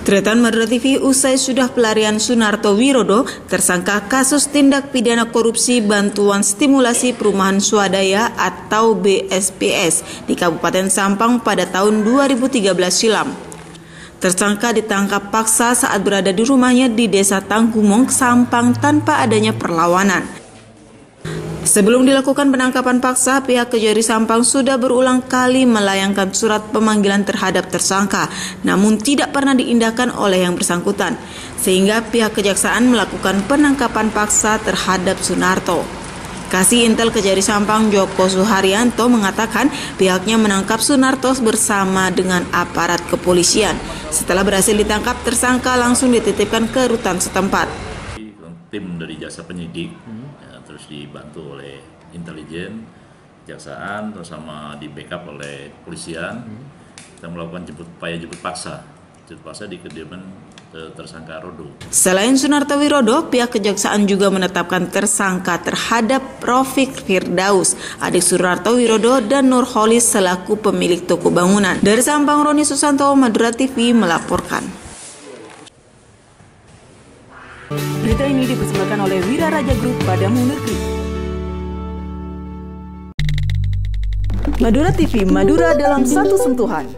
Tretan Madura TV usai sudah pelarian Sunarto Wirodo, tersangka kasus tindak pidana korupsi bantuan stimulasi perumahan swadaya atau BSPS di Kabupaten Sampang pada tahun 2013 silam. Tersangka ditangkap paksa saat berada di rumahnya di Desa Tanggumong, Sampang tanpa adanya perlawanan. Sebelum dilakukan penangkapan paksa, pihak Kejari Sampang sudah berulang kali melayangkan surat pemanggilan terhadap tersangka, namun tidak pernah diindahkan oleh yang bersangkutan, sehingga pihak kejaksaan melakukan penangkapan paksa terhadap Sunarto. Kasih Intel Kejari Sampang Joko Suharyanto mengatakan pihaknya menangkap Sunarto bersama dengan aparat kepolisian. Setelah berhasil ditangkap, tersangka langsung dititipkan ke rutan setempat tim dari jasa penyidik terus dibantu oleh intelijen jaksaan terus sama di backup oleh polisian hmm. kita melakukan jemput upaya jemput paksa jemput paksa di kediaman tersangka Rodo. Selain Sunarto Wirodo, pihak kejaksaan juga menetapkan tersangka terhadap Profik Firdaus, adik Sunarto Wirodo dan Nur Holis selaku pemilik toko bangunan. Dari Sampang, Roni Susanto, Madura TV melaporkan. Berita ini dipersembahkan oleh Wira Raja Group Padamu Negeri. Madura TV, Madura dalam satu sentuhan.